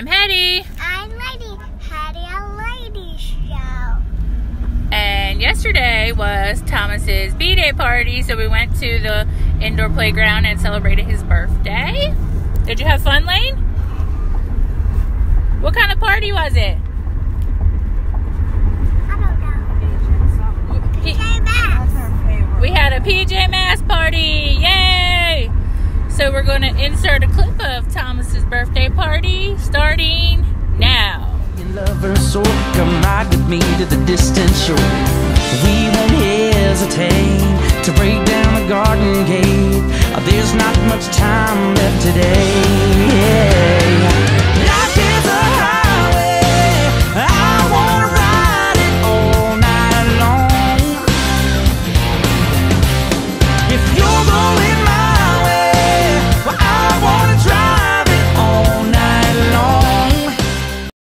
I'm Hetty. I'm Layni. Hetty a Layni Show. And yesterday was Thomas's B-Day party, so we went to the indoor playground and celebrated his birthday. Did you have fun, Lane? What kind of party was it? I don't know. P- We had a PJ Masks party. Yay! So we're going to insert a clip of party starting now. Your lover, so come ride with me to the distant shore. We won't hesitate to break down the garden gate. There's not much time left today.